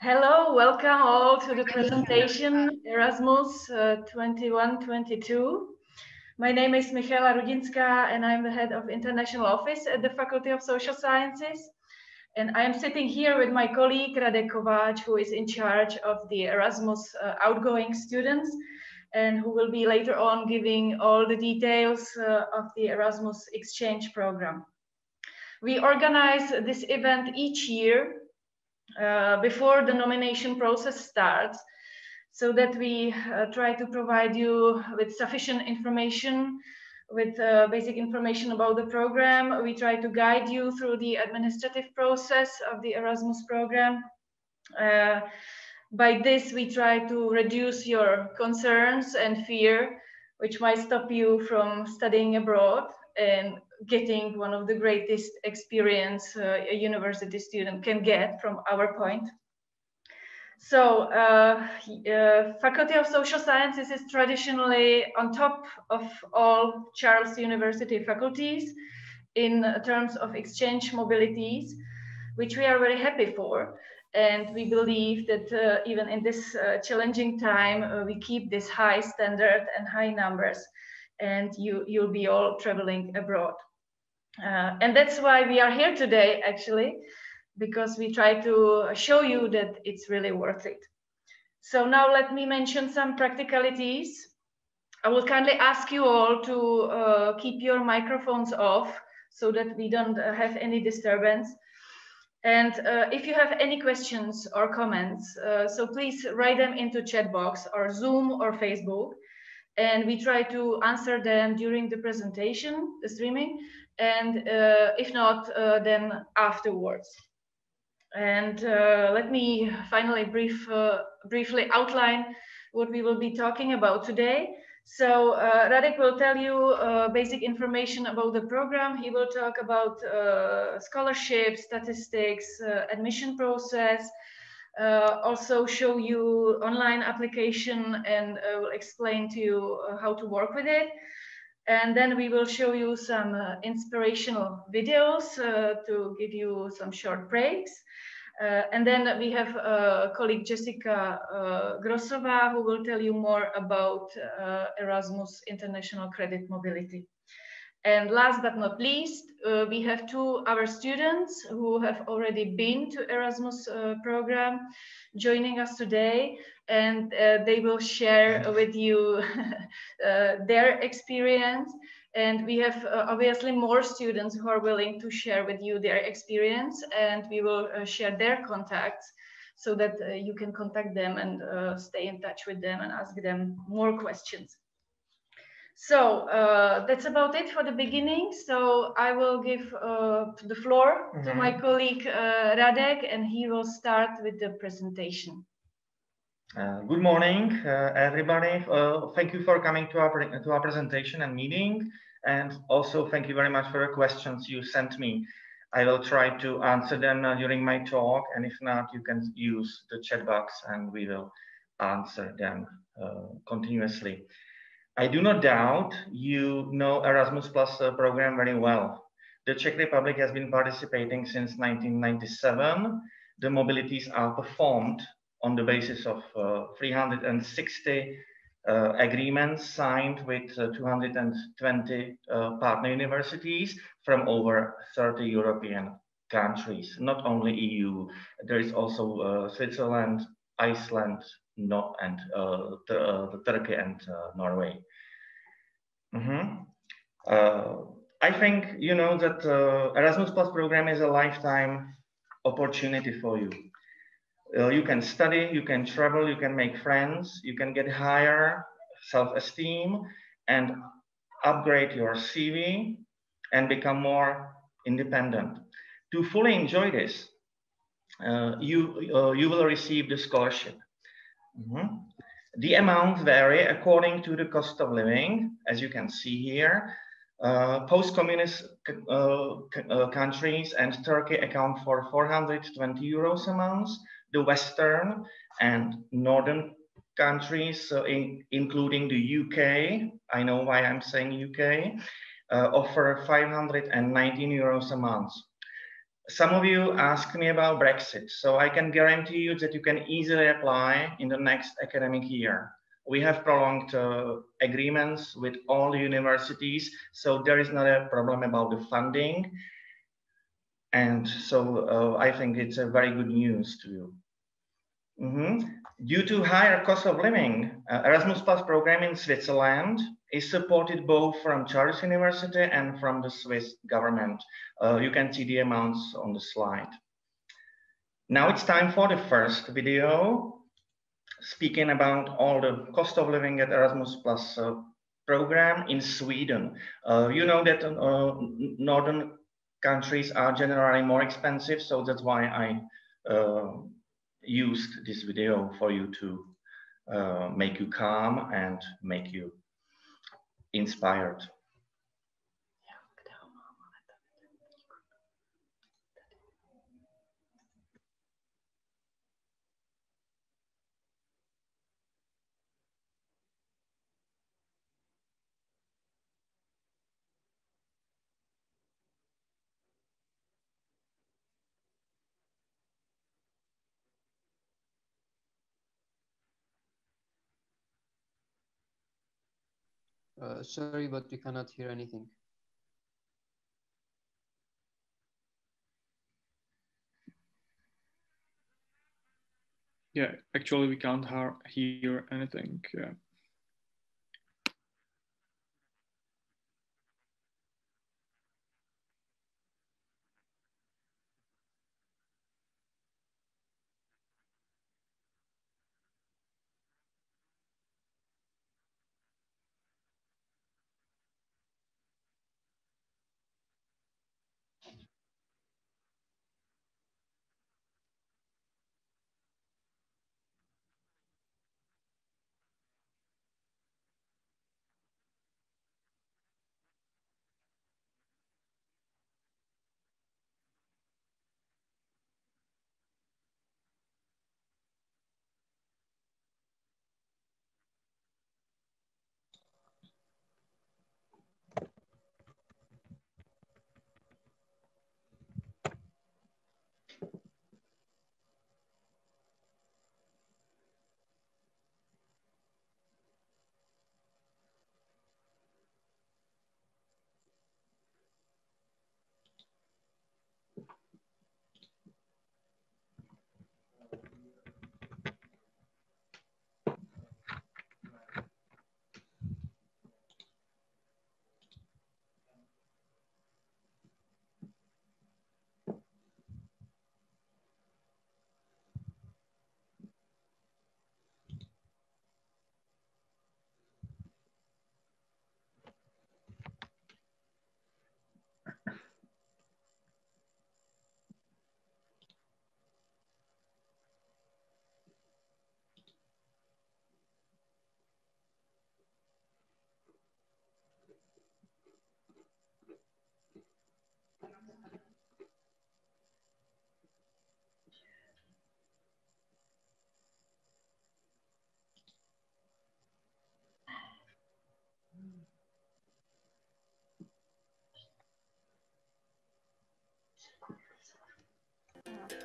Hello, welcome all to the presentation Erasmus 21-22. Uh, My name is Michaela Rudinska and I'm the head of international office at the Faculty of Social Sciences. And I am sitting here with my colleague Radek Kovac, who is in charge of the Erasmus uh, outgoing students and who will be later on giving all the details uh, of the Erasmus exchange program. We organize this event each year uh, before the nomination process starts so that we uh, try to provide you with sufficient information with uh, basic information about the program. We try to guide you through the administrative process of the Erasmus program. Uh, by this, we try to reduce your concerns and fear, which might stop you from studying abroad and getting one of the greatest experience uh, a university student can get from our point. So, uh, uh, Faculty of Social Sciences is traditionally on top of all Charles University faculties in terms of exchange mobilities, which we are very happy for. And we believe that uh, even in this uh, challenging time, uh, we keep this high standard and high numbers, and you, you'll be all traveling abroad. Uh, and that's why we are here today, actually, because we try to show you that it's really worth it. So now let me mention some practicalities. I will kindly ask you all to uh, keep your microphones off so that we don't uh, have any disturbance. And uh, if you have any questions or comments, uh, so please write them into chat box or Zoom or Facebook. And we try to answer them during the presentation, the streaming, and uh, if not, uh, then afterwards. And uh, let me finally brief, uh, briefly outline what we will be talking about today. So uh, Radek will tell you uh, basic information about the program. He will talk about uh, statistics, admission process, also show you online application and will explain to you how to work with it. And then we will show you some inspirational videos to give you some short breaks. Uh, and then we have uh, colleague Jessica uh, Grosova, who will tell you more about uh, Erasmus International Credit Mobility. And last but not least, uh, we have two our students who have already been to Erasmus uh, program joining us today, and they will share with you their experience. And we have uh, obviously more students who are willing to share with you their experience. And we will uh, share their contacts so that uh, you can contact them and uh, stay in touch with them and ask them more questions. So uh, that's about it for the beginning. So I will give uh, the floor mm -hmm. to my mm-hmm. colleague Radek and he will start with the presentation. good morning, everybody. thank you for coming to our, to our presentation and meeting. And also thank you very much for the questions you sent me. I will try to answer them uh, during my talk. And if not, you can use the chat box and we will answer them uh, continuously. I do not doubt you know Erasmus Plus uh, program very well. The Czech Republic has been participating since 1997. The mobilities are performed on the basis of uh, 360 uh, agreements signed with uh, 220 uh, partner universities from over 30 European countries, not only EU. There is also uh, Switzerland, Iceland, no, and uh, uh, Turkey and Norway. Mm -hmm. I think you know that Erasmus Plus program is a lifetime opportunity for you. Uh, you can study, you can travel, you can make friends, you can get higher self-esteem and upgrade your CV and become more independent. To fully enjoy this, uh, you, uh, you will receive the scholarship. Mm -hmm. The amount vary according to the cost of living, as you can see here. Uh, Post-communist uh, uh, countries and Turkey account for 420 euros a month, the Western and Northern countries, in, including the UK, I know why I'm saying UK, uh, offer 519 euros a month. Some of you asked me about Brexit, so I can guarantee you that you can easily apply in the next academic year. We have prolonged uh, agreements with all universities, so there is not a problem about the funding. And so uh, I think it's a very good news to you. Mm -hmm. Due to higher cost of living, uh, Erasmus Plus program in Switzerland is supported both from Charles University and from the Swiss government. Uh, you can see the amounts on the slide. Now it's time for the first video, speaking about all the cost of living at Erasmus Plus uh, program in Sweden. Uh, you know that uh, northern countries are generally more expensive, so that's why I uh, used this video for you to uh, make you calm and make you inspired. Uh, sorry, but we cannot hear anything. Yeah, actually we can't hear anything. Yeah.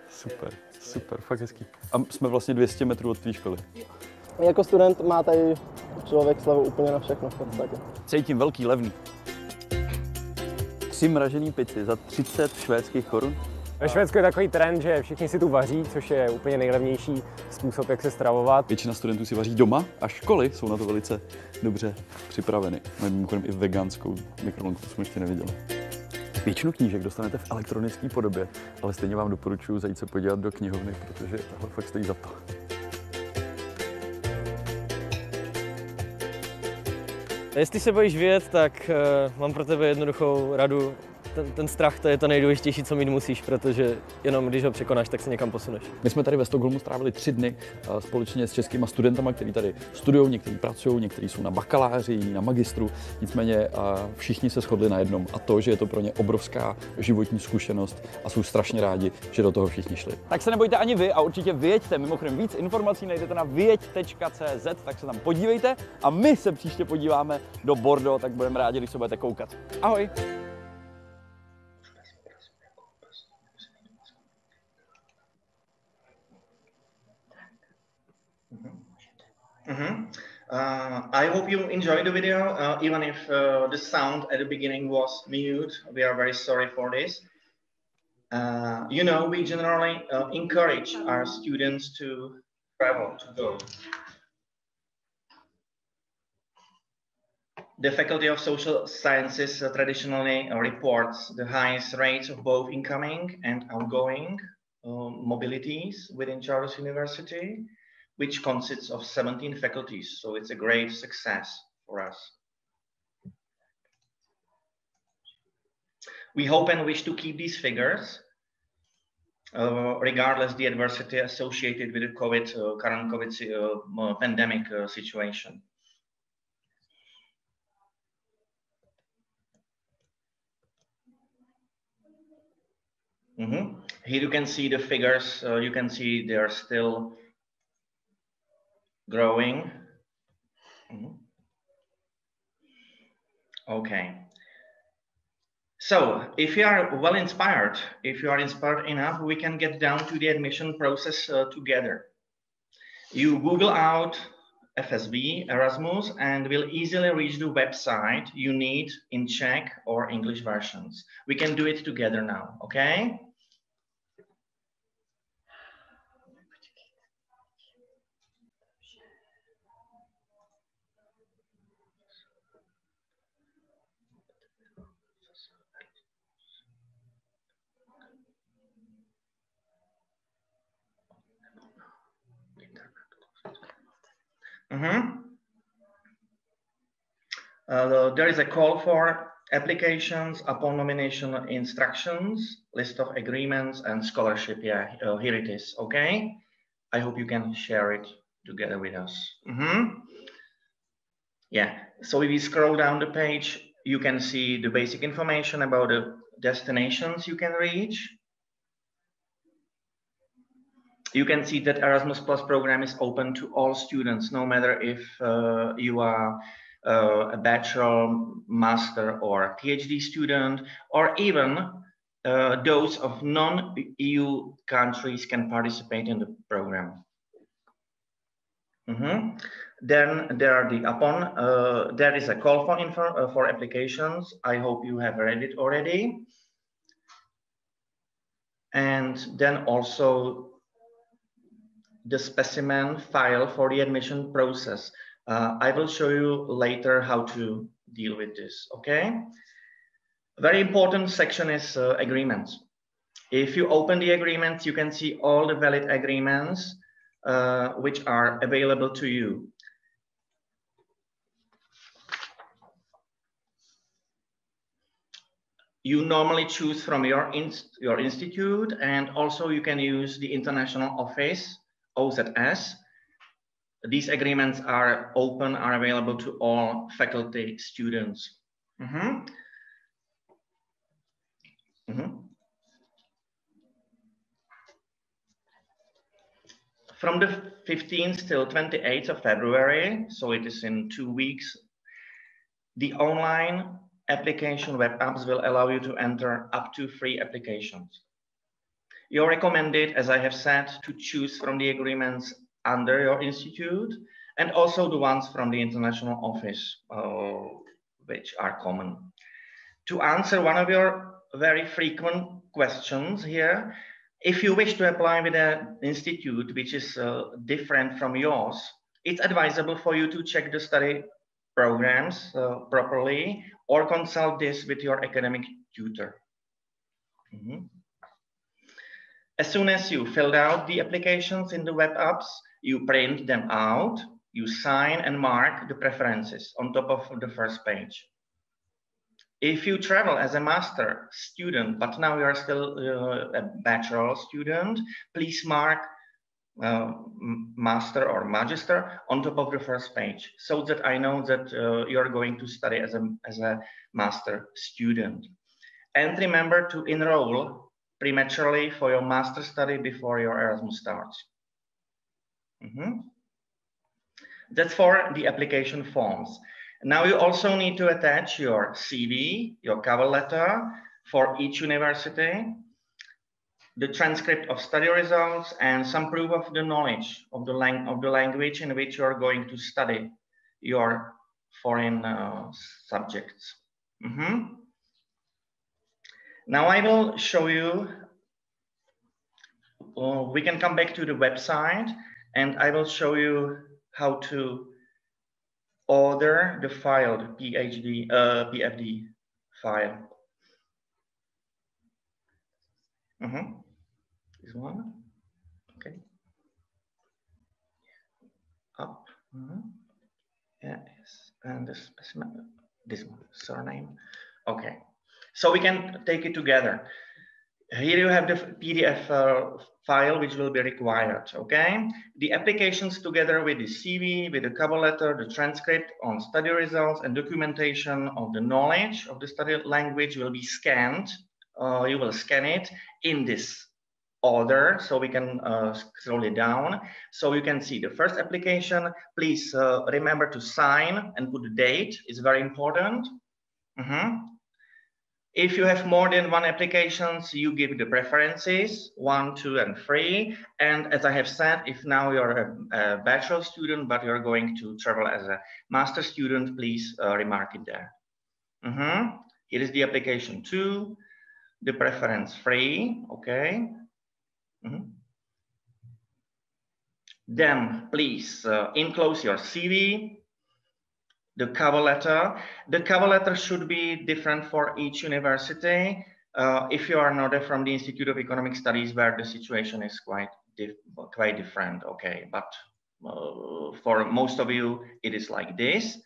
Super, super, fakt hezký. A jsme vlastně 200 metrů od té školy. Jako student má tady člověk slavu úplně na všechno v podstatě. Cítím velký, levný. Tři mražený pici za 30 švédských korun. Ve Švédsku je takový trend, že všichni si tu vaří, což je úplně nejlevnější způsob, jak se stravovat. Většina studentů si vaří doma a školy jsou na to velice dobře připraveny. Mají mimochodem i veganskou mikrovlnku, to jsme ještě neviděli. Většinu knížek dostanete v elektronické podobě, ale stejně vám doporučuji zajít se podívat do knihovny, protože tohle fakt stojí za to. Jestli se bojíš vědět, tak uh, mám pro tebe jednoduchou radu ten, ten strach to je to nejdůležitější, co mít musíš, protože jenom když ho překonáš, tak se někam posuneš. My jsme tady ve Stockholmu strávili tři dny společně s českými studentama, kteří tady studují, někteří pracují, někteří jsou na bakaláři, jiní na magistru. Nicméně všichni se shodli na jednom a to, že je to pro ně obrovská životní zkušenost a jsou strašně rádi, že do toho všichni šli. Tak se nebojte ani vy a určitě vyjeďte. Mimochodem víc informací najdete na vyjeď.cz, tak se tam podívejte a my se příště podíváme do Bordeaux, tak budeme rádi, když se budete koukat. Ahoj! Mm -hmm. Uh, I hope you enjoyed the video, uh, even if uh, the sound at the beginning was mute. We are very sorry for this. Uh, you know, we generally uh, encourage our students to travel, to go. The Faculty of Social Sciences uh, traditionally reports the highest rates of both incoming and outgoing mobilities within Charles University which consists of 17 faculties. So it's a great success for us. We hope and wish to keep these figures, uh, regardless the adversity associated with the COVID, uh, current COVID uh, pandemic uh, situation. Mm -hmm. Here you can see the figures. Uh, you can see they are still growing. Mm-hmm. Okay. So if you are well inspired, if you are inspired enough, we can get down to the admission process uh, together. You Google out FSV Erasmus and will easily reach the website you need in Czech or English versions. We can do it together now, okay? Mm -hmm. uh, there is a call for applications upon nomination instructions, list of agreements and scholarship. Yeah, uh, here it is. Okay. I hope you can share it together with us. Mm -hmm. Yeah. So if you scroll down the page, you can see the basic information about the destinations you can reach you can see that Erasmus Plus program is open to all students, no matter if uh, you are uh, a bachelor, master, or a PhD student, or even uh, those of non-EU countries can participate in the program. Mm -hmm. Then there are the upon uh, there is a call for info uh, for applications. I hope you have read it already. And then also the specimen file for the admission process. Uh, I will show you later how to deal with this, okay? Very important section is uh, agreements. If you open the agreements, you can see all the valid agreements uh, which are available to you. You normally choose from your, inst your institute and also you can use the international office OZS. These agreements are open, are available to all faculty students. Mm -hmm. Mm -hmm. From the 15th till 28th of February, so it is in two weeks, the online application web apps will allow you to enter up to three applications. You're recommended, as I have said, to choose from the agreements under your institute and also the ones from the international office, uh, which are common. To answer one of your very frequent questions here, if you wish to apply with an institute which is uh, different from yours, it's advisable for you to check the study programs uh, properly or consult this with your academic tutor. Mm -hmm. As soon as you filled out the applications in the web apps, you print them out, you sign and mark the preferences on top of the first page. If you travel as a master student, but now you are still uh, a bachelor student, please mark uh, master or magister on top of the first page so that I know that uh, you're going to study as a, as a master student. And remember to enroll prematurely for your master study before your Erasmus starts. Mm -hmm. That's for the application forms. Now you also need to attach your CV, your cover letter for each university. the transcript of study results, and some proof of the knowledge of the, lang of the language in which you are going to study your foreign uh, subjects. Mm -hmm. Now I will show you, uh, we can come back to the website and I will show you how to order the file, the PhD, uh, PFD file. Mm -hmm. This one, okay. Up, mm -hmm. yes, and this, this one, surname. Okay, so we can take it together. Here you have the PDF uh, file which will be required, okay? The applications together with the CV, with the cover letter, the transcript on study results and documentation of the knowledge of the study language will be scanned. Uh, you will scan it in this order so we can uh, scroll it down. So you can see the first application. Please uh, remember to sign and put the date. It's very important. Mm -hmm. If you have more than one applications, you give the preferences, one, two, and three. And as I have said, if now you're a, a bachelor student, but you're going to travel as a master student, please uh, remark it there. Mm -hmm. Here is the application two, the preference three, okay. Mm -hmm. Then please uh, enclose your CV, the cover letter. The cover letter should be different for each university. Uh, if you are not from the Institute of Economic Studies, where the situation is quite dif quite different, okay. But uh, for most of you, it is like this,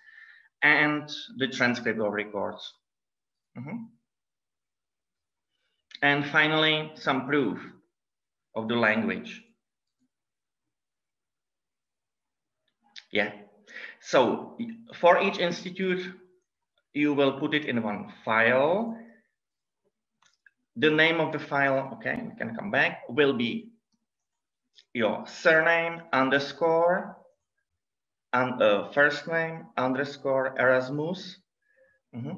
and the transcript of records. Mm -hmm. And finally, some proof of the language. Yeah, so for each institute, you will put it in one file. The name of the file, okay, can come back, will be your surname underscore and uh, first name underscore Erasmus. Mm -hmm.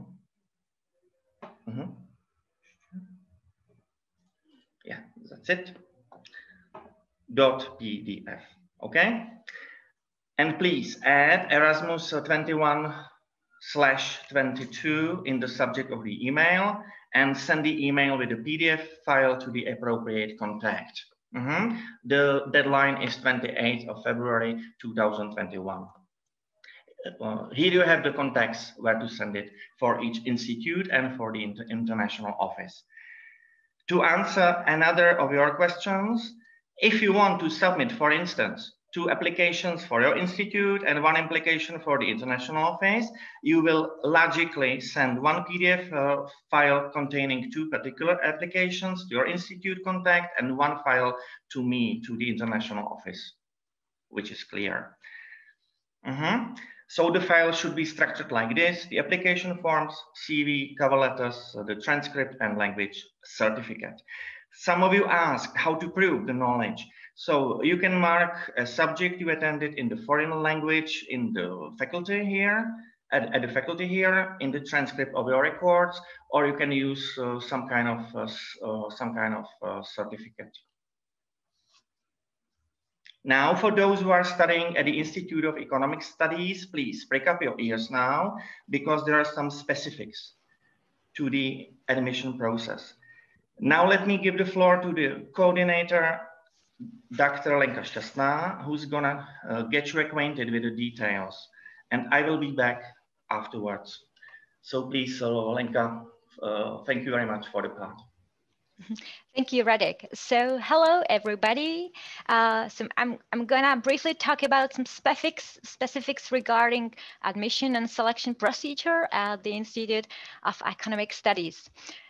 Mm -hmm. Yeah, that's it. Dot PDF, okay? And please add Erasmus 21 slash 22 in the subject of the email and send the email with the PDF file to the appropriate contact. Mm -hmm. The deadline is 28th of February 2021. Uh, here you have the contacts where to send it for each institute and for the inter international office. To answer another of your questions, if you want to submit, for instance, two applications for your institute and one application for the international office, you will logically send one PDF uh, file containing two particular applications to your institute contact and one file to me, to the international office, which is clear. Mm -hmm. So the file should be structured like this, the application forms, CV, cover letters, uh, the transcript and language certificate. Some of you ask how to prove the knowledge. So you can mark a subject you attended in the foreign language in the faculty here, at, at the faculty here, in the transcript of your records, or you can use uh, some kind of uh, uh, some kind of uh, certificate. Now, for those who are studying at the Institute of Economic Studies, please break up your ears now, because there are some specifics to the admission process. Now, let me give the floor to the coordinator Dr. Lenka Šťastná, who's gonna uh, get you acquainted with the details. And I will be back afterwards. So please, uh, Lenka, uh, thank you very much for the part. Thank you, Radek. So hello, everybody. Uh, so I'm, I'm gonna briefly talk about some specifics, specifics regarding admission and selection procedure at the Institute of Economic Studies.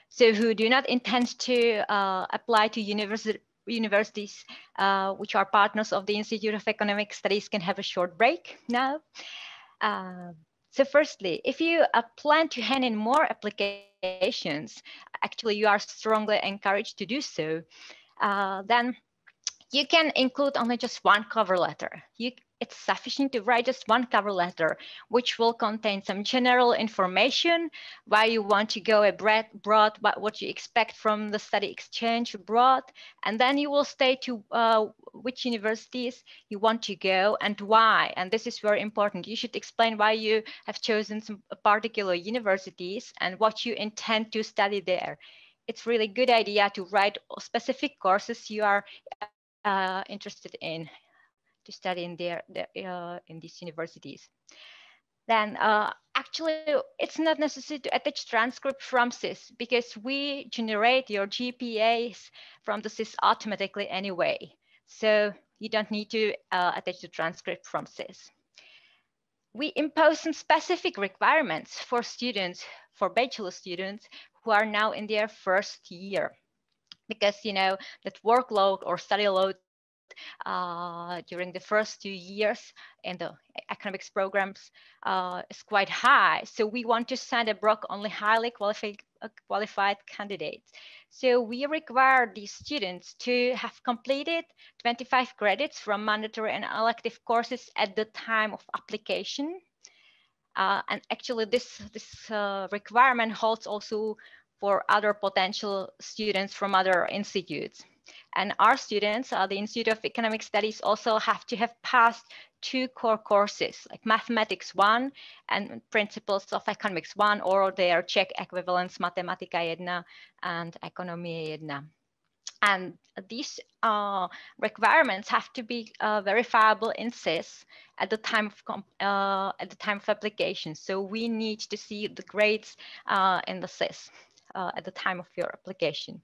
So who do not intend to uh, apply to university universities, uh, which are partners of the Institute of Economic Studies, can have a short break now. Uh, so firstly, if you uh, plan to hand in more applications, actually you are strongly encouraged to do so, uh, then you can include only just one cover letter. You, it's sufficient to write just one cover letter, which will contain some general information, why you want to go abroad, what, you expect from the study exchange abroad, and then you will state to uh, which universities you want to go and why. And this is very important. You should explain why you have chosen some particular universities and what you intend to study there. It's really good idea to write specific courses you are uh, interested in to study in their, uh, in these universities. Then uh, actually it's not necessary to attach transcript from SIS because we generate your GPAs from the SIS automatically anyway. So you don't need to uh, attach the transcript from SIS. We impose some specific requirements for students, for bachelor students who are now in their first year because you know that workload or study load uh, during the first two years in the economics programs uh, is quite high. So we want to send abroad only highly qualified, uh, qualified candidates. So we require these students to have completed 25 credits from mandatory and elective courses at the time of application. Uh, and actually this, this uh, requirement holds also for other potential students from other institutes. And our students, uh, the Institute of Economic Studies also have to have passed two core courses, like Mathematics 1 and Principles of Economics 1, or their Czech equivalents Matematika 1 and Ekonomie 1. And these uh, requirements have to be uh, verifiable in SIS at the time of uh, at the time of application. So we need to see the grades uh, in the SIS uh, at the time of your application.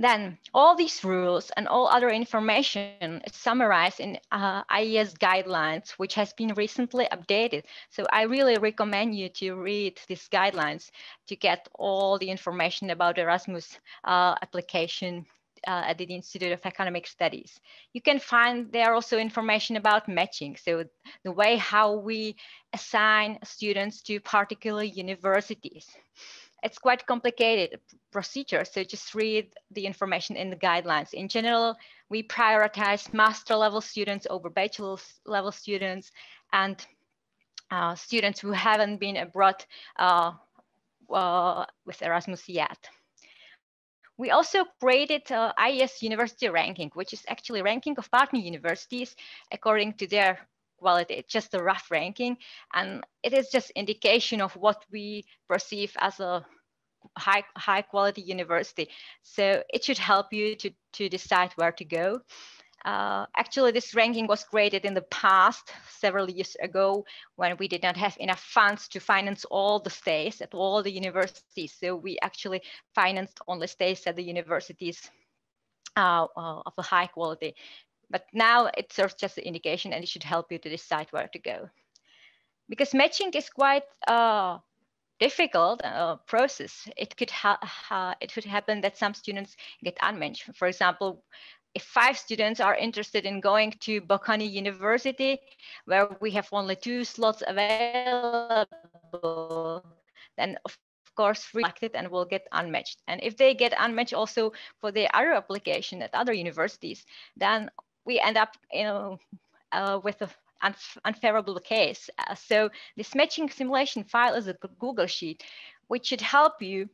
Then all these rules and all other information is summarized in uh, IES guidelines, which has been recently updated. So I really recommend you to read these guidelines to get all the information about Erasmus uh, application uh, at the Institute of Economic Studies. You can find there also information about matching. So the way how we assign students to particular universities it's quite complicated procedure. So just read the information in the guidelines. In general, we prioritize master level students over bachelor level students and uh, students who haven't been abroad uh, uh, with Erasmus yet. We also created uh, IES university ranking, which is actually ranking of partner universities according to their quality. It's just a rough ranking, and it is just indication of what we perceive as a high high quality university. So it should help you to to decide where to go. Uh, actually, this ranking was created in the past, several years ago, when we did not have enough funds to finance all the stays at all the universities. So we actually financed only stays at the universities uh, uh, of a high quality. But now it serves just an indication and it should help you to decide where to go. Because matching is quite uh, difficult uh, process. It could it could happen that some students get unmatched. For example, if five students are interested in going to Bocconi University, where we have only two slots available, then of course selected and will get unmatched. And if they get unmatched also for the other application at other universities, then we end up you know, uh, with a unfavorable case. Uh, so this matching simulation file is a Google Sheet, which should help you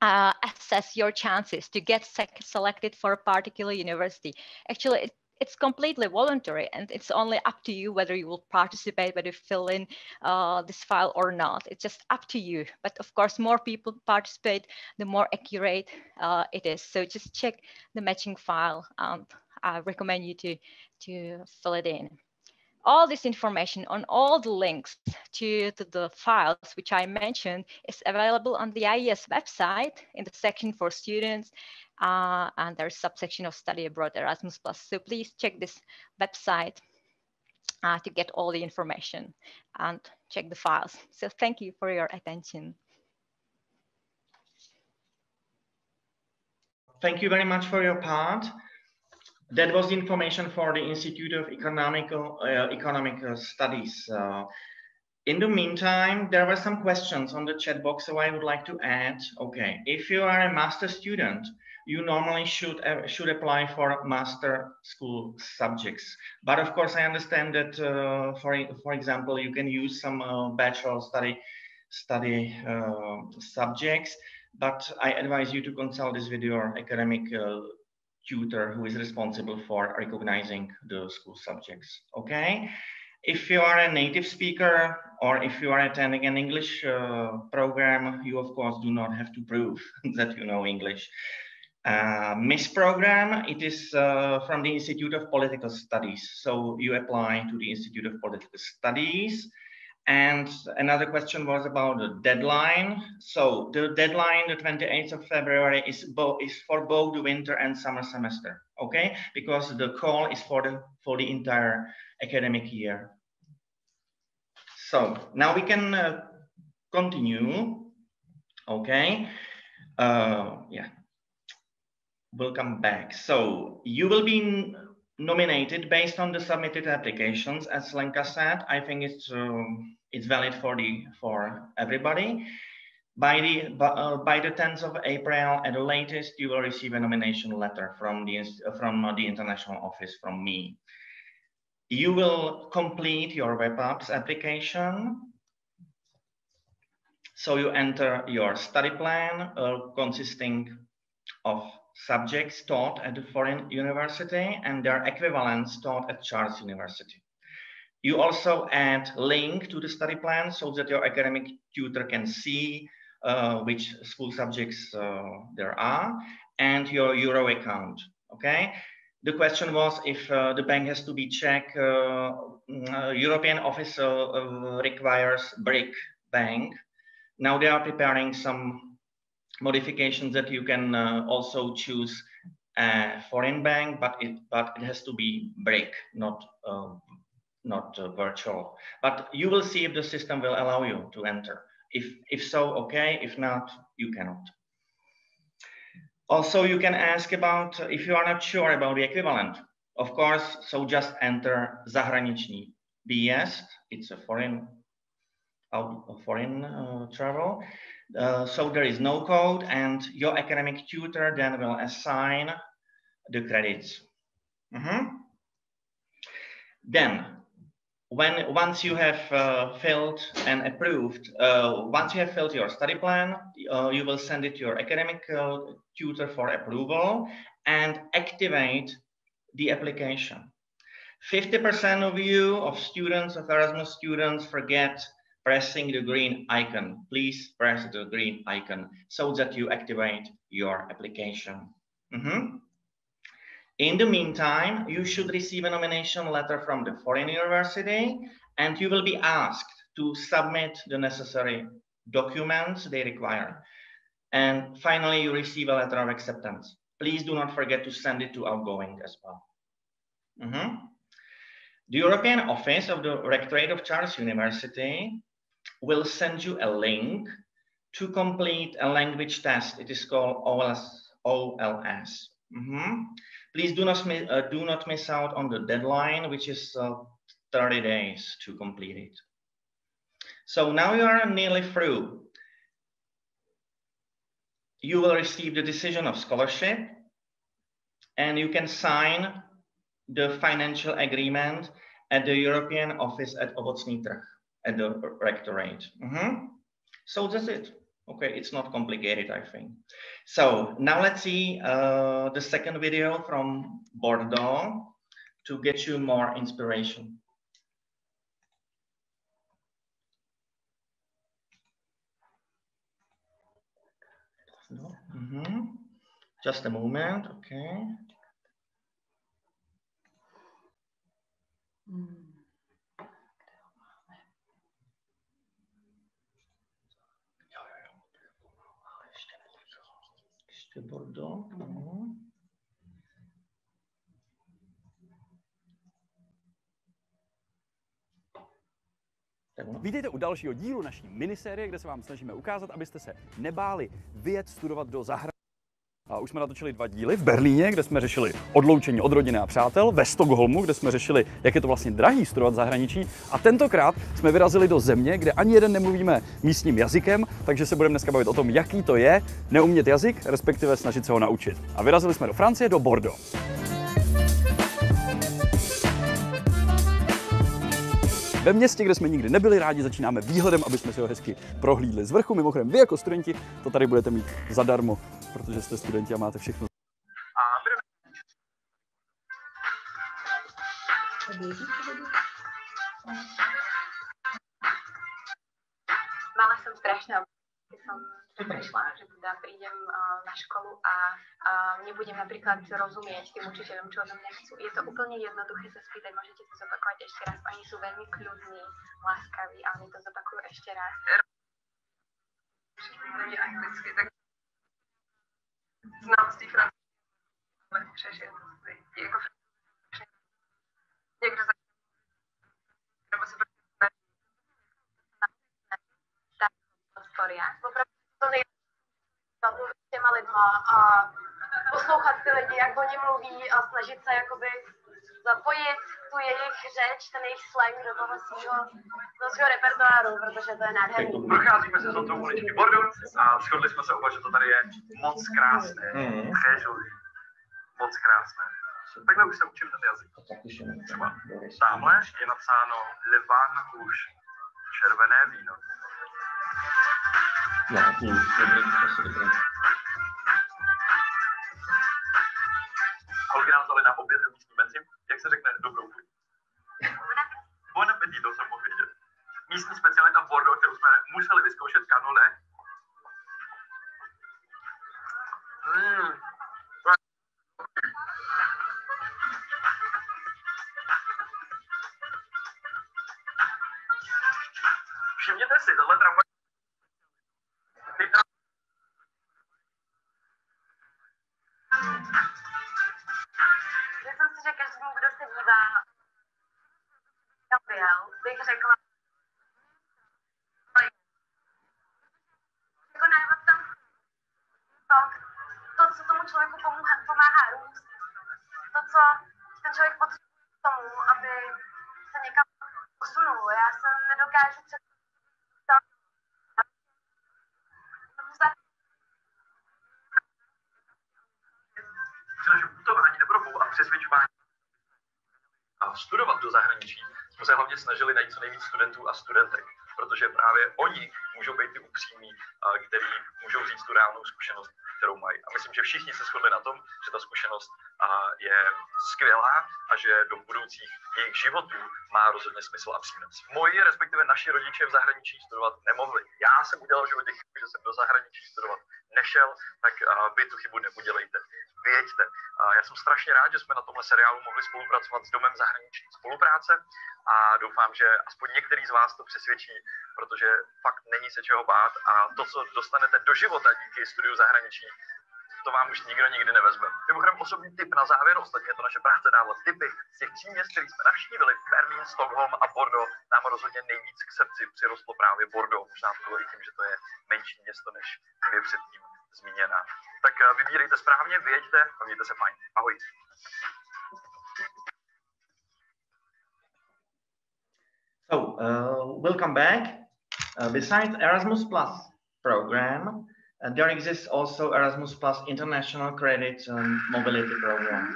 uh, assess your chances to get selected for a particular university. Actually, it, it's completely voluntary and it's only up to you whether you will participate, whether you fill in uh, this file or not. It's just up to you. But of course, more people participate, the more accurate uh, it is. So just check the matching file and I recommend you to, to fill it in all this information on all the links to, to, the files which I mentioned is available on the IES website in the section for students uh, and there's subsection of study abroad Erasmus Plus. So please check this website uh, to get all the information and check the files. So thank you for your attention. Thank you very much for your part that was the information for the Institute of Economical uh, Economic Studies. Uh, in the meantime, there were some questions on the chat box, so I would like to add, okay, if you are a master student, you normally should uh, should apply for master school subjects. But of course, I understand that, uh, for for example, you can use some uh, bachelor study study uh, subjects. But I advise you to consult this with your academic uh, tutor who is responsible for recognizing the school subjects. Okay. If you are a native speaker or if you are attending an English uh, program, you of course do not have to prove that you know English. Uh, program, it is uh, from the Institute of Political Studies. So you apply to the Institute of Political Studies. And another question was about the deadline. So the deadline, the 28th of February, is, is for both the winter and summer semester, okay? Because the call is for the, for the entire academic year. So now we can uh, continue, okay? Uh, yeah, we'll come back. So you will be nominated based on the submitted applications, as Lenka said. I think it's um, it's valid for the for everybody. By the uh, by the 10th of April, at the latest, you will receive a nomination letter from the from the international office from me. You will complete your web apps application. So you enter your study plan uh, consisting of subjects taught at the foreign university and their equivalents taught at Charles University. You also add link to the study plan so that your academic tutor can see uh, which school subjects uh, there are and your Euro account, okay? The question was if uh, the bank has to be checked, uh, uh, European office uh, requires BRIC bank. Now they are preparing some modifications that you can also choose a foreign bank, but it, but it has to be break, not not uh, virtual. But you will see if the system will allow you to enter. If, if so, okay. If not, you cannot. Also, you can ask about uh, if you are not sure about the equivalent. Of course, so just enter zahraniční BS. It's a foreign out foreign uh, travel. Uh, so there is no code and your academic tutor then will assign the credits. Mm -hmm. Then when once you have uh, filled and approved, uh, once you have filled your study plan, uh, you will send it to your academic uh, tutor for approval and activate the application. 50% of you, of students, of Erasmus students, forget pressing the green icon. Please press the green icon so that you activate your application. Mm -hmm. In the meantime, you should receive a nomination letter from the foreign university and you will be asked to submit the necessary documents they require. And finally, you receive a letter of acceptance. Please do not forget to send it to outgoing as well. Mm -hmm. The European Office of the Rectorate of Charles University will send you a link to complete a language test. It is called OLS. OLS. Mm -hmm. Please do not, uh, do not miss out on the deadline, which is uh, 30 days to complete it. So now you are nearly through. You will receive the decision of scholarship and you can sign the financial agreement at the European office at Ovocný trh, at the rectorate. Mm -hmm. So that's it. Okay, it's not complicated, I think. So now let's see uh, the second video from Bordeaux to get you more inspiration. Mm -hmm. Just a moment, okay. Mm. Bordeaux. Vítejte u dalšího dílu naší minisérie, kde se vám snažíme ukázat, abyste se nebáli vyjet studovat do zahraničí. Už jsme natočili dva díly v Berlíně, kde jsme řešili odloučení od rodiny a přátel, ve Stockholmu, kde jsme řešili, jak je to vlastně drahý studovat zahraničí. A tentokrát jsme vyrazili do země, kde ani jeden nemluvíme místním jazykem, takže se budeme dneska bavit o tom, jaký to je neumět jazyk, respektive snažit se ho naučit. A vyrazili jsme do Francie, do Bordeaux. Ve městě, kde jsme nikdy nebyli rádi, začínáme výhledem, aby jsme si ho hezky prohlídli z vrchu. Mimochodem, vy jako studenti to tady budete mít zadarmo, protože jste studenti a máte všechno. Mala som strašné keď som prišla, že teda prídem na školu a, a nebudem napríklad rozumieť tým učiteľom, čo odo mňa chcú. Je to úplne jednoduché sa spýtať, môžete to zopakovať ešte raz. Oni sú veľmi kľudní, láskaví a oni to zopakujú ešte raz. anglicky, tak znalosti francouzské přežil. Jako někdo za nebo se. Opravdu to nejde s těma lidma a poslouchat ty lidi, jak oni mluví a snažit se jakoby zapojit tu jejich řeč, ten jejich slang do toho svého, do svého repertoáru, protože to je nádherný. Procházíme se tou uličky Bordu a shodli jsme se oba, že to tady je moc krásné, mm. moc krásné. Takhle už se učím ten jazyk. Třeba tamhle je napsáno Levan už, červené víno. No, do zahraničí jsme se hlavně snažili najít co nejvíc studentů a studentek, protože právě oni můžou být ty upřímní, který můžou říct tu reálnou zkušenost, kterou mají. A myslím, že všichni se shodli na tom, že ta zkušenost je skvělá a že do budoucích jejich životů má rozhodně smysl a přínos. Moji, respektive naši rodiče v zahraničí studovat nemohli. Já jsem udělal životě chybu, že jsem do zahraničí studovat nešel, tak vy tu chybu neudělejte. Věďte. Já jsem strašně rád, že jsme na tomhle seriálu mohli spolupracovat s Domem zahraniční spolupráce a doufám, že aspoň některý z vás to přesvědčí, protože fakt není se čeho bát a to, co dostanete do života díky studiu zahraničí, to vám už nikdo nikdy nevezme. Mimochodem osobní tip na závěr, ostatně to naše práce dávat tipy z těch tří měst, který jsme navštívili, Berlín, Stockholm a Bordeaux, nám rozhodně nejvíc k srdci přirostlo právě Bordeaux. Možná to bylo i tím, že to je menší město než dvě předtím zmíněná. Tak vybírejte správně, věďte a mějte se fajn. Ahoj. So, uh, welcome back. Uh, besides Erasmus Plus program, uh, there exists also Erasmus Plus International Credit um, Mobility Program.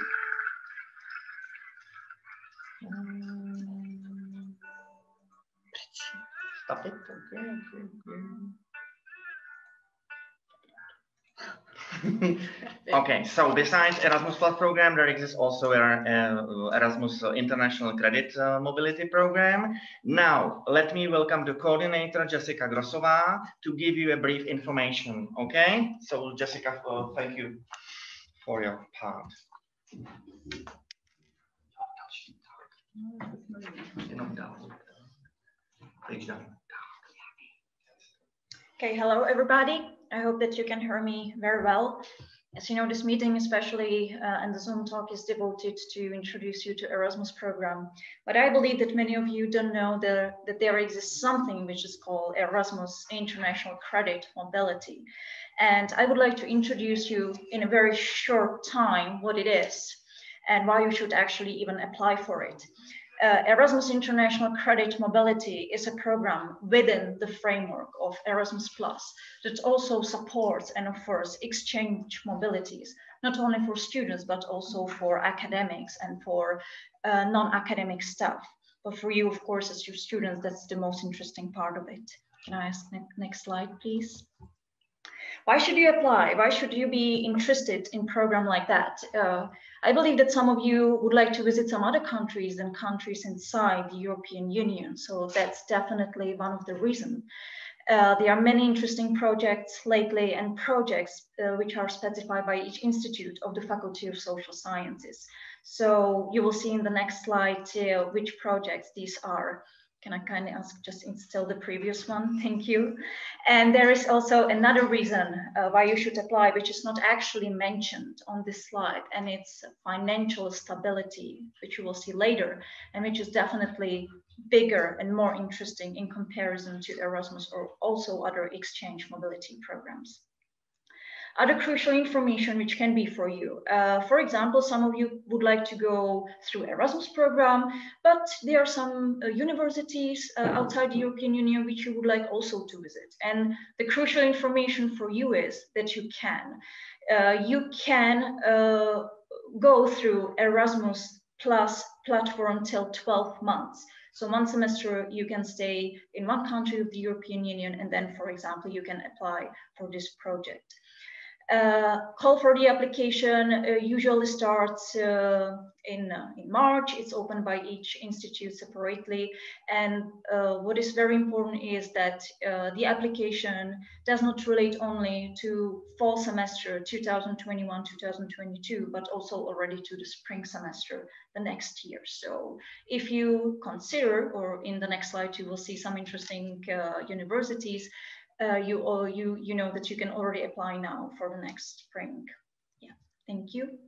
Stop it. Okay, okay, okay. okay, so besides Erasmus Plus program, there exists also uh, Erasmus International Credit uh, Mobility Program. Now, let me welcome the coordinator, Jessica Grosova, to give you a brief information, okay? So Jessica, uh, thank you for your part. Okay, hello everybody. I hope that you can hear me very well. As you know, this meeting, especially uh, and the Zoom talk is devoted to introduce you to Erasmus program. But I believe that many of you don't know that, that there exists something which is called Erasmus International Credit Mobility. And I would like to introduce you in a very short time what it is and why you should actually even apply for it. Uh, Erasmus International Credit Mobility is a program within the framework of Erasmus Plus that also supports and offers exchange mobilities, not only for students, but also for academics and for uh, non-academic staff. But for you, of course, as your students, that's the most interesting part of it. Can I ask ne next slide, please? Why should you apply? Why should you be interested in program like that? Uh, I believe that some of you would like to visit some other countries than countries inside the European Union. So that's definitely one of the reasons. Uh, there are many interesting projects lately and projects uh, which are specified by each institute of the Faculty of Social Sciences. So you will see in the next slide uh, which projects these are. Can I kindly ask just instill the previous one? Thank you. And there is also another reason uh, why you should apply, which is not actually mentioned on this slide, and it's financial stability, which you will see later, and which is definitely bigger and more interesting in comparison to Erasmus or also other exchange mobility programs other crucial information which can be for you. Uh, for example, some of you would like to go through Erasmus program, but there are some uh, universities uh, outside the European Union which you would like also to visit. And the crucial information for you is that you can. Uh, you can uh, go through Erasmus Plus platform till 12 months. So one semester you can stay in one country of the European Union and then, for example, you can apply for this project. Uh, call for the application uh, usually starts uh, in, in March. It's open by each institute separately. And what is very important is that the application does not relate only to fall semester 2021-2022, but also already to the spring semester the next year. So if you consider, or in the next slide, you will see some interesting universities, uh, you all you you know that you can already apply now for the next spring. Yeah, thank you.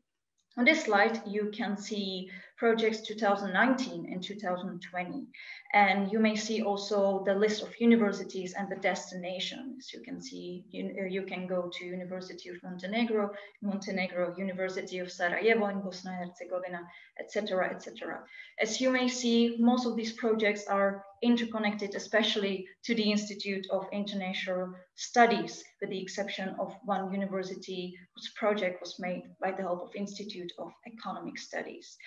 On this slide, you can see projects 2019 and 2020. And you may see also the list of universities and the destinations. You can see, you, uh, you can go to University of Montenegro, Montenegro, University of Sarajevo in Bosnia and Herzegovina, etc., etc. As you may see, most of these projects are interconnected, especially to the Institute of International Studies, with the exception of one university whose project was made by the help of Institute of Economic Studies.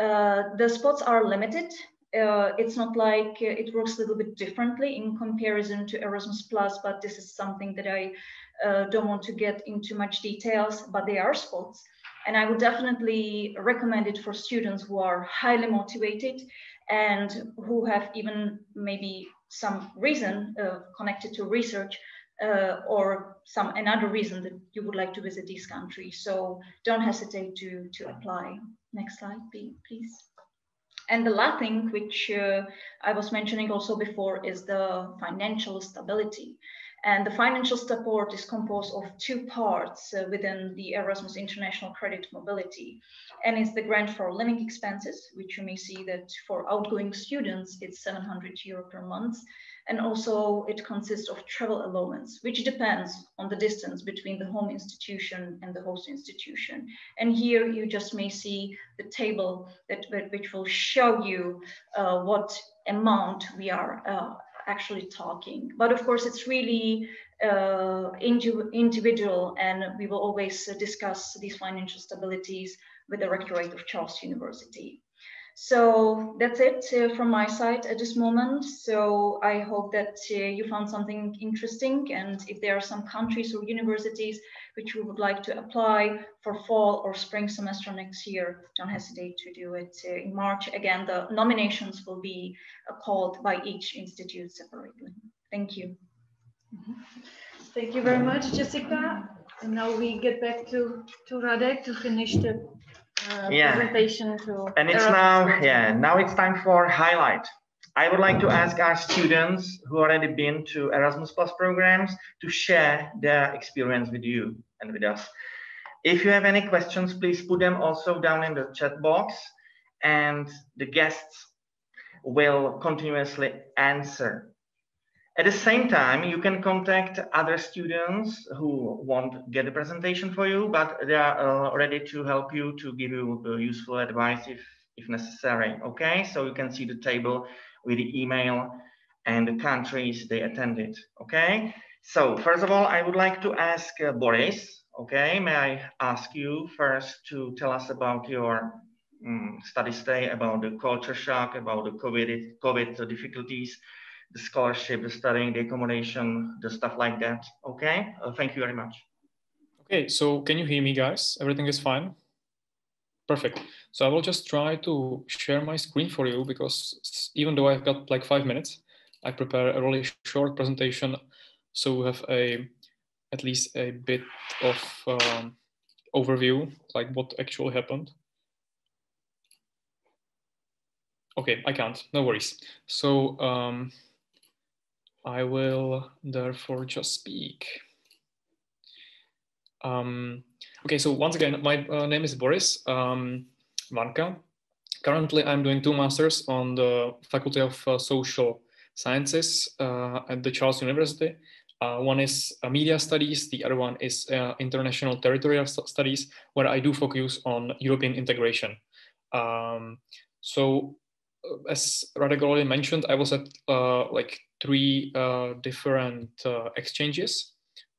Uh, the spots are limited. Uh, it's not like uh, it works a little bit differently in comparison to Erasmus Plus, but this is something that I don't want to get into much details, but they are spots. And I would definitely recommend it for students who are highly motivated and who have even maybe some reason uh, connected to research uh, or some another reason that you would like to visit these countries. So don't hesitate to, to apply. Next slide, please. And the last thing, which uh, I was mentioning also before, is the financial stability. And the financial support is composed of two parts uh, within the Erasmus International Credit Mobility. And it's the grant for living expenses, which you may see that for outgoing students, it's 700 euro per month. And also it consists of travel allowance, which depends on the distance between the home institution and the host institution. And here you just may see the table that which will show you uh, what amount we are uh, actually talking. But of course, it's really uh, individual, and we will always discuss these financial stabilities with the Rectorate of Charles University. So that's it uh, from my side at this moment. So I hope that uh, you found something interesting. And if there are some countries or universities which you would like to apply for fall or spring semester next year, don't hesitate to do it uh, in March. Again, the nominations will be called by each institute separately. Thank you. Thank you very much, Jessica. And now we get back to, to Radek to finish the uh, yeah. presentation to and it's now yeah now it's time for highlight. I would like to ask our students who already been to erasmus plus programs to share their experience with you and with us. If you have any questions please put them also down in the chat box and the guests will continuously answer At the same time, you can contact other students who won't get a presentation for you, but they are uh, ready to help you to give you uh, useful advice if, if necessary. Okay, so you can see the table with the email and the countries they attended. Okay, so first of all, I would like to ask uh, Boris. Okay, may I ask you first to tell us about your um, study stay, about the culture shock, about the COVID, COVID difficulties, the scholarship, the studying, the accommodation, the stuff like that. Okay, uh, thank you very much. Okay, so can you hear me guys? Everything is fine? Perfect. So I will just try to share my screen for you because even though I've got like five minutes, I prepare a really short presentation so we have a at least a bit of um, overview, like what actually happened. Okay, I can't, no worries. So um, I will therefore just speak. Um, okay, so once again, my uh, name is Boris um, Vanka. Currently, I'm doing two masters on the Faculty of uh, Social Sciences uh, at the Charles University. Uh, one is uh, media studies, the other one is uh, international territorial studies, where I do focus on European integration. Um, so as Radek already mentioned, I was at like three different exchanges.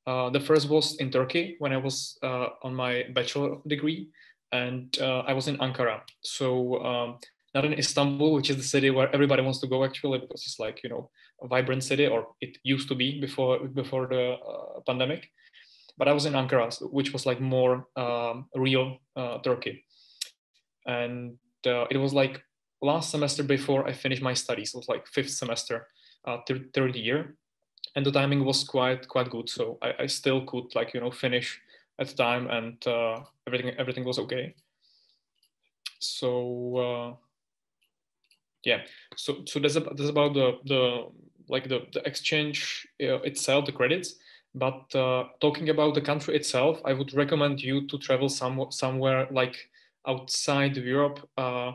Uh, the first was in Turkey when I was uh, on my bachelor degree, and uh, I was in Ankara. So um, not in Istanbul, which is the city where everybody wants to go actually, because it's like you know a vibrant city, or it used to be before before the pandemic. But I was in Ankara, which was like more um, real Turkey, and it was like last semester before I finished my studies. It was like fifth semester, uh, third year, and the timing was quite quite good. So i, I still could like you know finish at time and uh, everything everything was okay. So uh, yeah. So so that's, that's about the the like the, the exchange uh, itself the credits. But uh, talking about the country itself i would recommend you to travel some, somewhere like outside europe uh,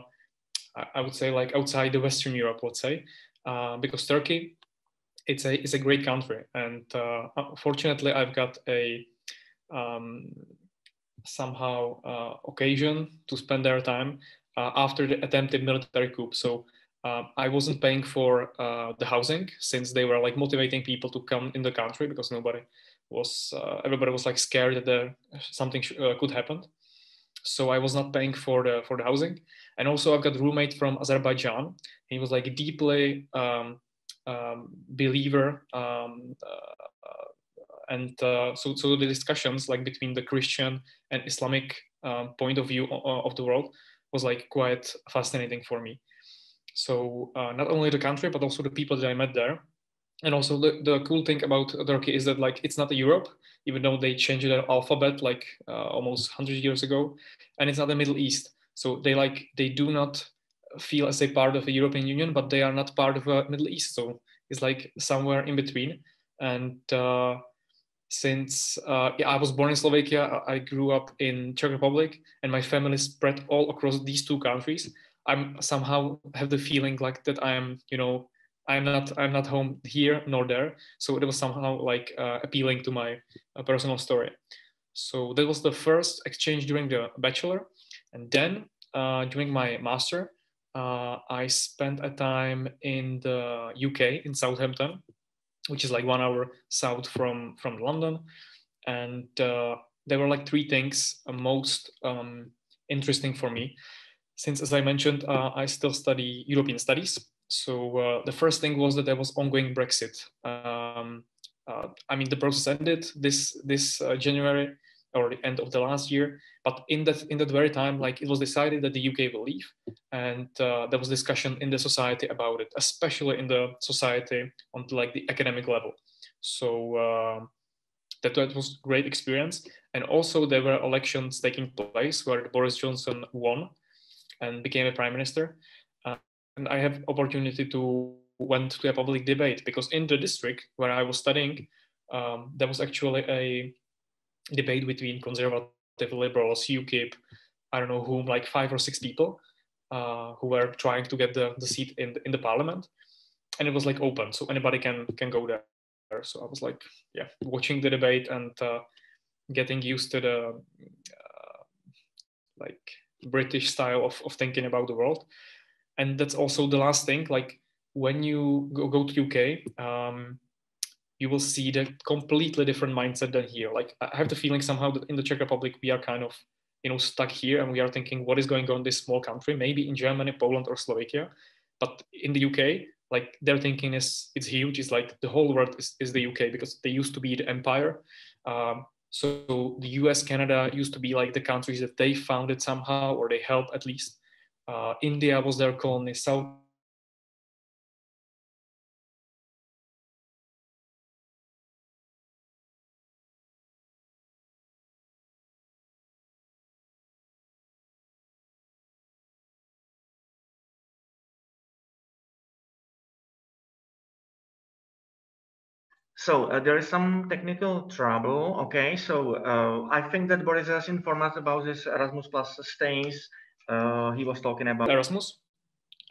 I would say like outside the western europe let's say uh, because turkey it's a it's a great country, and uh, fortunately, I've got a um, somehow uh, occasion to spend their time uh, after the attempted military coup. So uh, I wasn't paying for uh, the housing since they were like motivating people to come in the country because nobody was uh, everybody was like scared that there, something could happen. So I was not paying for the for the housing, and also I've got a roommate from Azerbaijan. He was like a deeply um, um, believer um, uh, and uh, so, so the discussions like between the christian and islamic um, point of view of the world was like quite fascinating for me. So uh, not only the country but also the people that i met there and also the, the cool thing about turkey is that like it's not a europe even though they changed their alphabet like uh, almost 100 years ago and it's not the middle east so they like they do not feel as a part of the European Union, but they are not part of the Middle East. So it's like somewhere in between. And uh, since uh, yeah, I was born in Slovakia, I grew up in Czech Republic, and my family spread all across these two countries. I'm somehow have the feeling like that I am, you know, I'm not I'm not home here nor there. So it was somehow like uh, appealing to my uh, personal story. So that was the first exchange during the bachelor, and then uh, during my master, uh, I spent a time in the UK in Southampton, which is like one hour south from from London, and uh, there were like three things uh, most um, interesting for me, since as I mentioned, I still study European studies. So uh, the first thing was that there was ongoing Brexit. Um, uh, I mean, the process ended this this January or the end of the last year, but in that in that very time like it was decided that the uk will leave and uh, there was discussion in the society about it especially in the society on like the academic level. So uh, that, that was great experience. And also there were elections taking place where boris johnson won and became a prime minister. uh, and i have opportunity to went to a public debate because in the district where i was studying um, there was actually a debate between conservative liberals, UKIP, I don't know whom, like five or six people uh, who were trying to get the, the seat in the, in the parliament. and it was like open, so anybody can can go there. So I was like, yeah, watching the debate and uh, getting used to the uh, like British style of, of thinking about the world. And that's also the last thing. Like when you go, go to UK, um, you will see the completely different mindset than here. Like I have the feeling somehow that in the Czech Republic we are kind of you know stuck here and we are thinking what is going on in this small country, maybe in Germany, Poland, or Slovakia, but in the UK, like their thinking is it's huge. It's like the whole world is, is the UK because they used to be the empire. Um, so the US, Canada used to be like the countries that they founded somehow or they helped at least. Uh, India was their colony. South So uh, there is some technical trouble. Okay, so uh, I think that Boris has informed us about this Erasmus Plus stays. Uh, he was talking about Erasmus,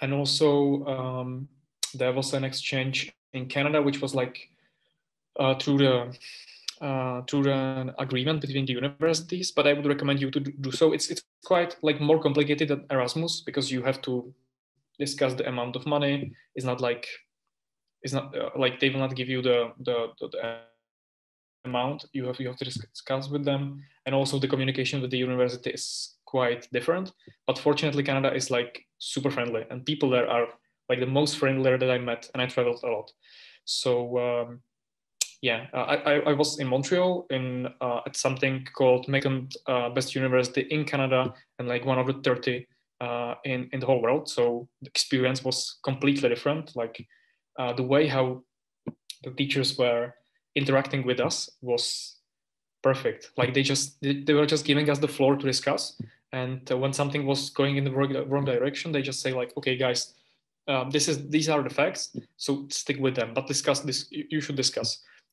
and also um, there was an exchange in Canada, which was like uh, through the uh, through an agreement between the universities. But I would recommend you to do so. It's it's quite like more complicated than Erasmus because you have to discuss the amount of money. It's not like it's not uh, like they will not give you the, the, the, the amount you have you have to discuss with them and also the communication with the university is quite different but fortunately canada is like super friendly and people there are like the most friendly that i met and i traveled a lot. So um, yeah uh, I, I was in montreal in uh, at something called McGill uh, best university in canada and like one of the 30 uh, in in the whole world. So the experience was completely different. Like uh, the way how the teachers were interacting with us was perfect. Like they just they, were just giving us the floor to discuss, and uh, when something was going in the wrong, direction, they just say like, "Okay, guys, um, this is these are the facts, so stick with them, but discuss this. You should discuss."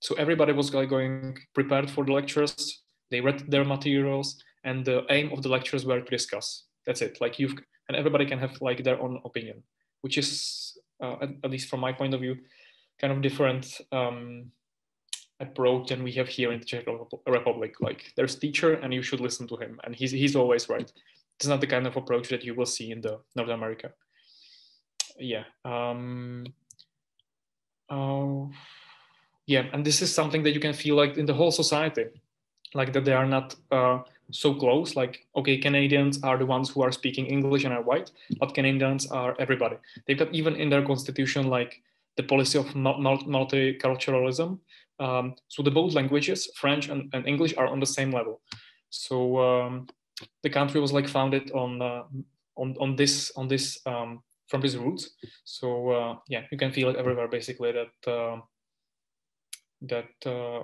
So everybody was like going prepared for the lectures. They read their materials, and the aim of the lectures were to discuss. That's it. Like you've and everybody can have like their own opinion, which is uh, at, at, least from my point of view, kind of different um, approach than we have here in the Czech Republic. Like there's teacher and you should listen to him and he's, he's always right. It's not the kind of approach that you will see in the North America. Yeah. Um, uh, yeah, and this is something that you can feel like in the whole society, like that they are not uh, so close like okay canadians are the ones who are speaking english and are white but canadians are everybody they've got even in their constitution like the policy of multiculturalism um, so the both languages french and, and, english are on the same level. So um, the country was like founded on uh, on, on this on this um, from these roots so uh, yeah you can feel it everywhere basically that uh, that uh,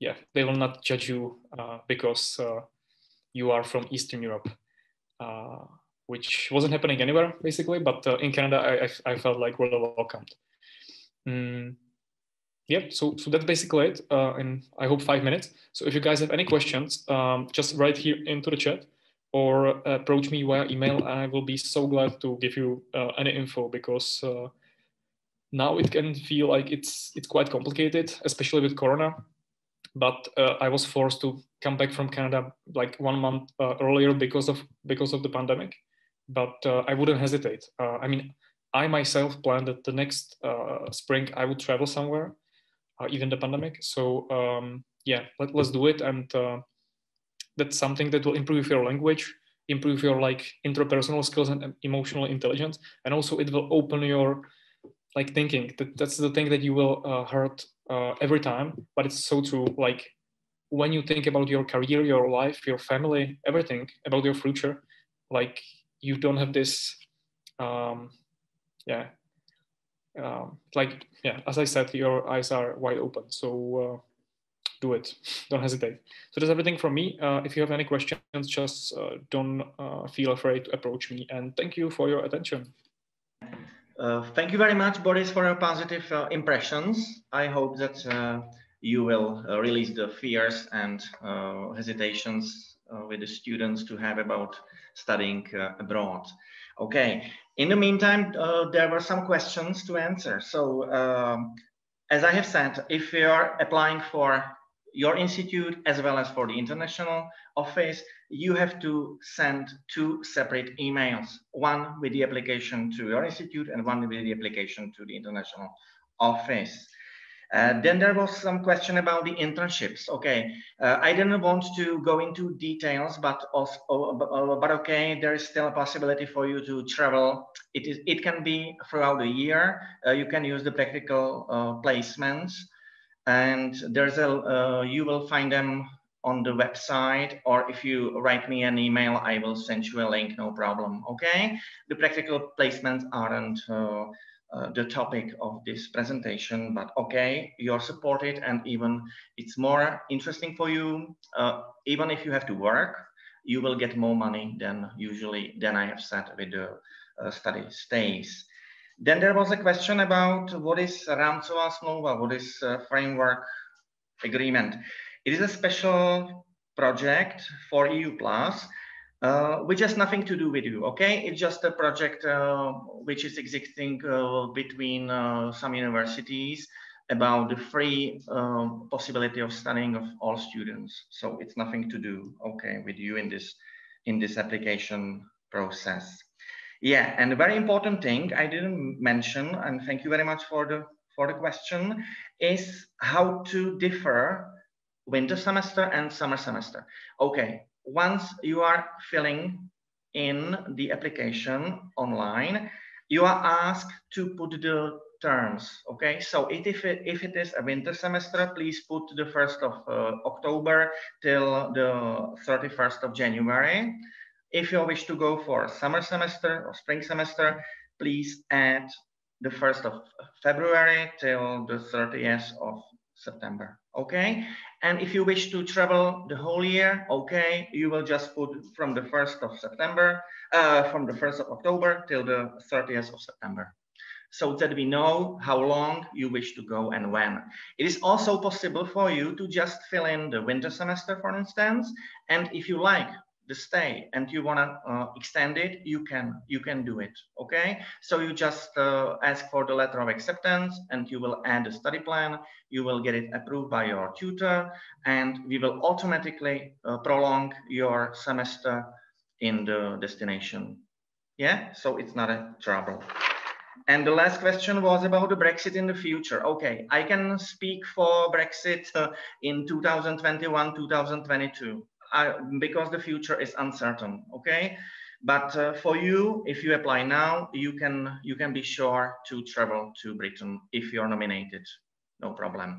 yeah they will not judge you uh, because uh, you are from Eastern Europe, which wasn't happening anywhere basically, but in Canada, I, I, I, felt like really welcomed. Mm, yep, so, so that's basically it uh, in, I hope, five minutes. So if you guys have any questions, um, just write here into the chat or approach me via email. I will be so glad to give you uh, any info because uh, now it can feel like it's it's quite complicated, especially with Corona but uh, I was forced to come back from Canada like one month uh, earlier because of because of the pandemic. But uh, I wouldn't hesitate. Uh, I mean, I myself planned that the next uh, spring I would travel somewhere, uh, even the pandemic. So um, yeah, let, us do it, and that's something that will improve your language, improve your like interpersonal skills and emotional intelligence, and also it will open your like thinking. That that's the thing that you will uh, hurt uh, every time. But it's so true. Like when you think about your career your life your family everything about your future like you don't have this um yeah um, like yeah as i said your eyes are wide open so uh, do it. Don't hesitate. So that's everything from me. Uh, if you have any questions just uh, don't uh, feel afraid to approach me and thank you for your attention. Uh, thank you very much, Boris, for your positive uh, impressions. I hope that you will release the fears and hesitations with the students to have about studying abroad. Okay, In the meantime, uh, there were some questions to answer. So um, as I have said, if you are applying for your institute as well as for the international office, you have to send two separate emails, one with the application to your institute and one with the application to the international office. Uh, then there was some question about the internships. Okay, uh, I didn't want to go into details, but also, uh, but okay, there is still a possibility for you to travel. It is, it can be throughout the year. Uh, you can use the practical uh, placements, and there's a uh, you will find them on the website, or if you write me an email, I will send you a link. No problem. Okay, the practical placements aren't uh, the topic of this presentation, but okay, you're supported and even it's more interesting for you. Uh, even if you have to work, you will get more money than usually than I have said with the uh, study stays. Then there was a question about what is Rámcová smlouva, what is framework agreement. It is a special project 4EU+ uh, which has nothing to do with you, okay? It's just a project uh, which is existing uh, between uh, some universities about the free uh, possibility of studying of all students. So it's nothing to do, okay, with you in this in this application process. Yeah, and a very important thing I didn't mention, and thank you very much for the for the question, is how to differ winter semester and summer semester. Okay, once you are filling in the application online, you are asked to put the terms. Okay, so if it, if it is a winter semester, please put the 1st of uh, October till the 31st of January. If you wish to go for summer semester or spring semester, please add the 1st of February till the 30th of September. Okay, and if you wish to travel the whole year, okay, you will just put from the 1st of September, uh, from the 1st of October till the 30th of September. So that we know how long you wish to go and when. It is also possible for you to just fill in the winter semester, for instance, and if you like the stay and you want to uh, extend it, you can you can do it. Okay, so you just uh, ask for the letter of acceptance and you will add a study plan. You will get it approved by your tutor, and we will automatically uh, prolong your semester in the destination. Yeah, so it's not a trouble. And the last question was about the Brexit in the future. Okay, I can speak for Brexit uh, in 2021, 2022 because the future is uncertain. Okay, but uh, for you, if you apply now, you can you can be sure to travel to Britain if you're nominated. No problem.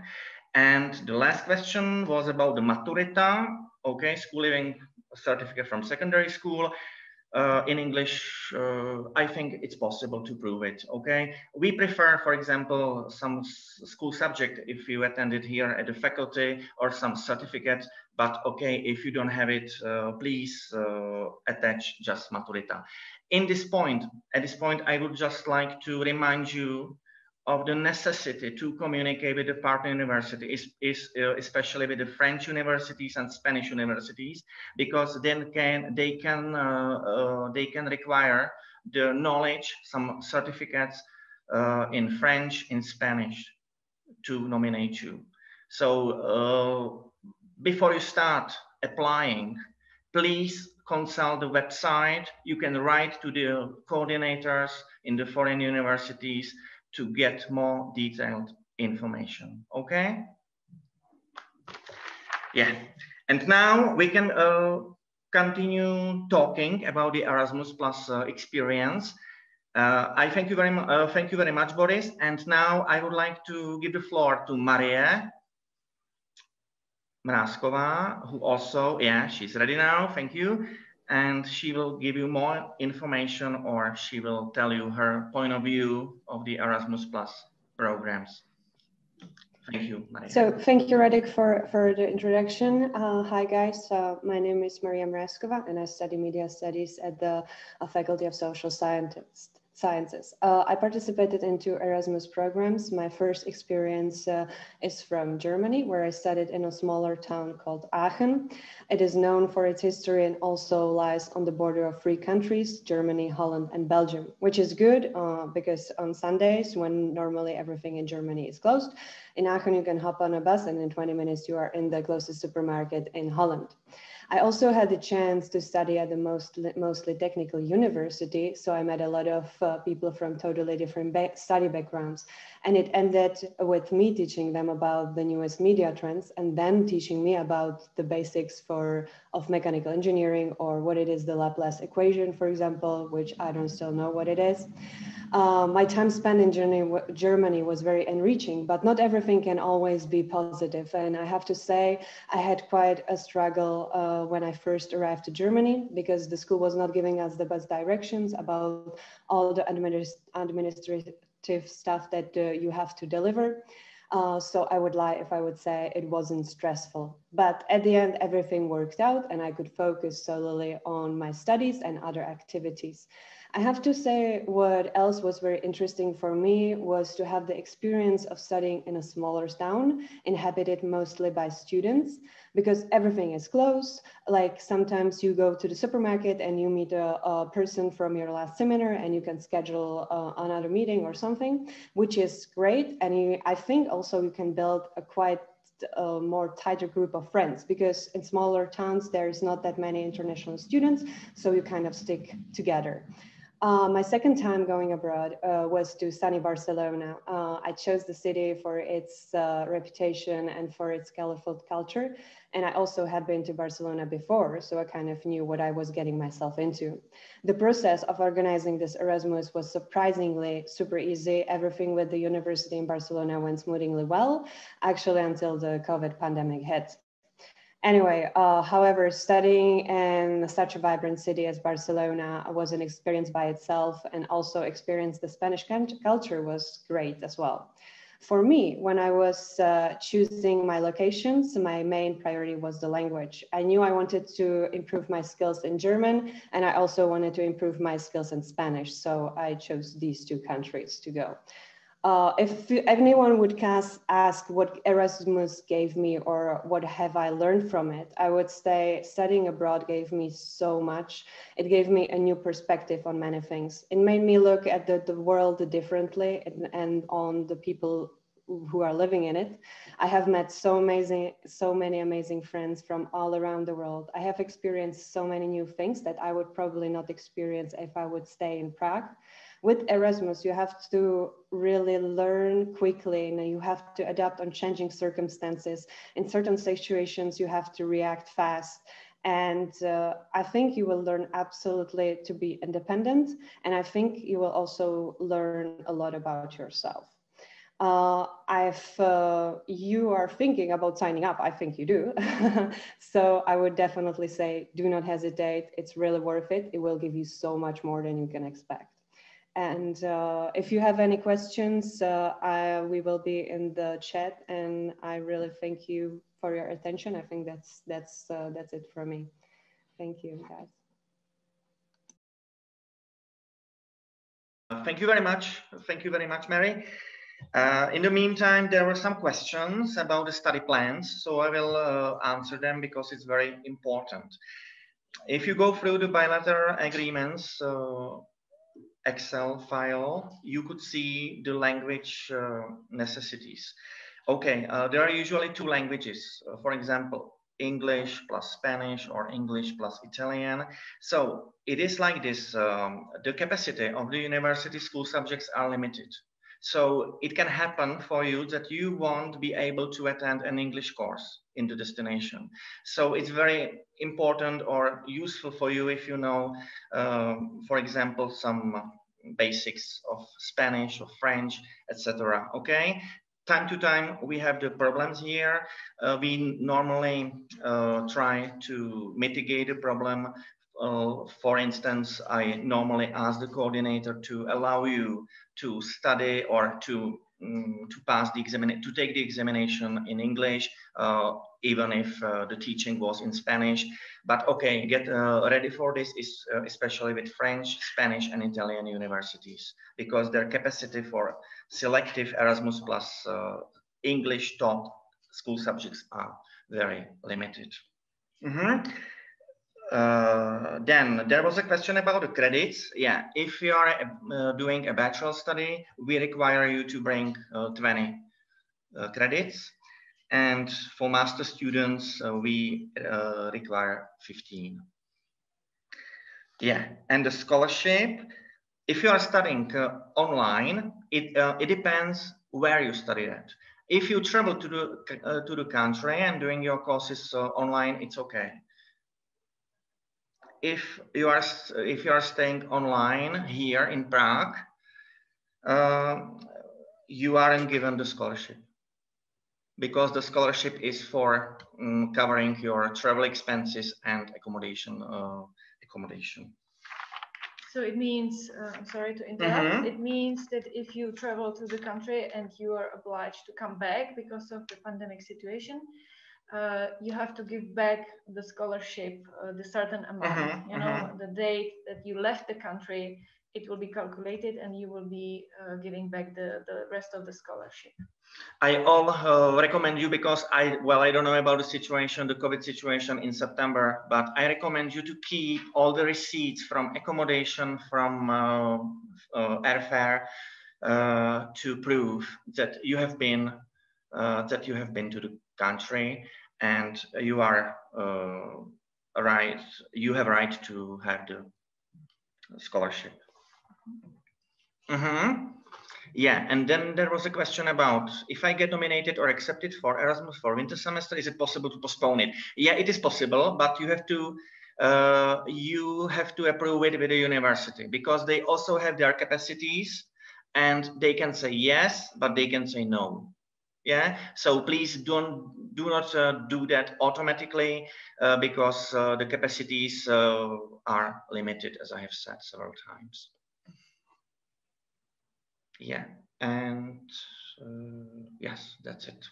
And the last question was about the maturita. Okay, school living certificate from secondary school uh, in English, uh, I think it's possible to prove it, okay? We prefer, for example, some school subject if you attended here at the faculty or some certificate, but okay, if you don't have it, uh, please uh, attach just Maturita. In this point, at this point, I would just like to remind you of the necessity to communicate with the partner university, is, is uh, especially with the French universities and Spanish universities, because then can they can uh, uh, they can require the knowledge, some certificates uh, in French, in Spanish, to nominate you. So before you start applying, please consult the website. You can write to the coordinators in the foreign universities to get more detailed information, okay? Yeah, and now we can uh, continue talking about the Erasmus Plus uh, experience. Uh, I thank you very much. Uh, thank you very much, Boris. And now I would like to give the floor to Maria Mrazkova, who also, yeah, she's ready now. Thank you and she will give you more information or she will tell you her point of view of the Erasmus Plus programs. Thank you, Maria. So thank you, Radek, for, for the introduction. Uh, hi, guys. Uh, my name is Maria Mrazkova, and I study media studies at the uh, Faculty of Social Sciences. Sciences. Uh, I participated in two Erasmus programs. My first experience uh, is from Germany, where I studied in a smaller town called Aachen. It is known for its history and also lies on the border of three countries, Germany, Holland, and Belgium, which is good uh, because on Sundays, when normally everything in Germany is closed, in Aachen you can hop on a bus and in 20 minutes you are in the closest supermarket in Holland. I also had the chance to study at the most, mostly technical university. So I met a lot of uh, people from totally different study backgrounds. And it ended with me teaching them about the newest media trends and then teaching me about the basics for of mechanical engineering or what it is the Laplace equation, for example, which I don't still know what it is. Uh, my time spent in Germany, Germany was very enriching, but not everything can always be positive. And I have to say, I had quite a struggle uh, when I first arrived to Germany because the school was not giving us the best directions about all the administ administrative stuff that uh, you have to deliver. Uh, so I would lie if I would say it wasn't stressful. But at the end, everything worked out and I could focus solely on my studies and other activities. I have to say what else was very interesting for me was to have the experience of studying in a smaller town inhabited mostly by students because everything is close. Like sometimes you go to the supermarket and you meet a, a person from your last seminar and you can schedule uh, another meeting or something, which is great. And you, I think also you can build a quite a more tighter group of friends because in smaller towns there's not that many international students so you kind of stick together uh, my second time going abroad uh, was to sunny Barcelona. Uh, I chose the city for its uh, reputation and for its colorful culture. And I also had been to Barcelona before, so I kind of knew what I was getting myself into. The process of organizing this Erasmus was surprisingly super easy. Everything with the university in Barcelona went smoothly well, actually until the COVID pandemic hit. Anyway, uh, however, studying in such a vibrant city as Barcelona was an experience by itself and also experience the Spanish culture was great as well. For me, when I was uh, choosing my locations, my main priority was the language. I knew I wanted to improve my skills in German and I also wanted to improve my skills in Spanish. So I chose these two countries to go. Uh, if anyone would ask what Erasmus gave me or what have I learned from it, I would say studying abroad gave me so much. It gave me a new perspective on many things. It made me look at the, the world differently and, and on the people who are living in it. I have met so amazing, so many amazing friends from all around the world. I have experienced so many new things that I would probably not experience if I would stay in Prague with Erasmus, you have to really learn quickly and you have to adapt on changing circumstances. In certain situations, you have to react fast. And uh, I think you will learn absolutely to be independent. And I think you will also learn a lot about yourself. Uh, if uh, you are thinking about signing up, I think you do. so I would definitely say, do not hesitate. It's really worth it. It will give you so much more than you can expect. And uh, if you have any questions, uh, I, we will be in the chat. And I really thank you for your attention. I think that's that's uh, that's it for me. Thank you, guys. Thank you very much. Thank you very much, Mary. Uh, in the meantime, there were some questions about the study plans, so I will uh, answer them because it's very important. If you go through the bilateral agreements, uh, Excel file, you could see the language uh, necessities. Okay, uh, there are usually two languages. Uh, for example, English plus Spanish or English plus Italian. So it is like this, um, the capacity of the university school subjects are limited. So it can happen for you that you won't be able to attend an English course in the destination. So it's very important or useful for you if you know, uh, for example, some basics of Spanish or French, etc. Okay, time to time we have the problems here. Uh, we normally uh, try to mitigate the problem uh, for instance, I normally ask the coordinator to allow you to study or to um, to pass the examination, to take the examination in English, uh, even if uh, the teaching was in Spanish. But okay, get uh, ready for this, is uh, especially with French, Spanish, and Italian universities, because their capacity for selective Erasmus plus English taught school subjects are very limited. Mm -hmm. Uh, then there was a question about the credits. Yeah, if you are uh, doing a bachelor study, we require you to bring uh, 20 uh, credits. And for master students, uh, we uh, require 15. Yeah, and the scholarship, if you are studying online, it, it depends where you study at. If you travel to the, to the country and doing your courses online, it's okay if you are if you are staying online here in Prague, uh, you aren't given the scholarship because the scholarship is for um, covering your travel expenses and accommodation uh, accommodation. So it means, uh, I'm sorry to interrupt, mm -hmm. it means that if you travel to the country and you are obliged to come back because of the pandemic situation, uh, you have to give back the scholarship, uh, the certain amount. Mm -hmm, you know, mm -hmm. the date that you left the country, it will be calculated, and you will be uh, giving back the the rest of the scholarship. I all uh, recommend you because I well I don't know about the situation, the COVID situation in September, but I recommend you to keep all the receipts from accommodation, from uh, uh, airfare, to prove that you have been that you have been to the country and you are uh, right you have a right to have the scholarship. Mm -hmm. yeah and then there was a question about if i get nominated or accepted for erasmus for winter semester is it possible to postpone it? Yeah it is possible but you have to uh, you have to approve it with the university because they also have their capacities and they can say yes but they can say no yeah? So please don't do not uh, do that automatically uh, because uh, the capacities uh, are limited as i have said several times. Yeah. And uh, yes that's it.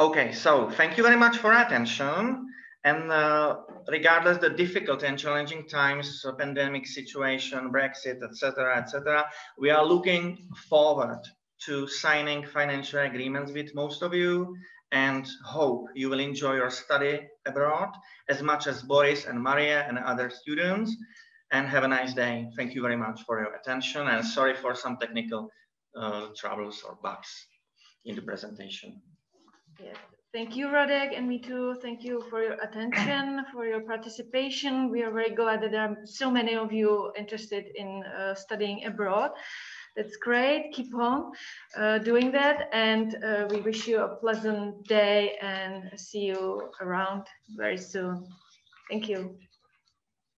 Okay so thank you very much for attention. And uh, regardless the difficult and challenging times pandemic situation brexit etc etc we are looking forward to signing financial agreements with most of you and hope you will enjoy your study abroad as much as Boris and Maria and other students and have a nice day. Thank you very much for your attention and sorry for some technical uh, troubles or bugs in the presentation. Yes. Thank you, Radek, and me too. Thank you for your attention, for your participation. We are very glad that there are so many of you interested in uh, studying abroad. That's great. Keep on uh, doing that. And uh, we wish you a pleasant day and see you around very soon. Thank you.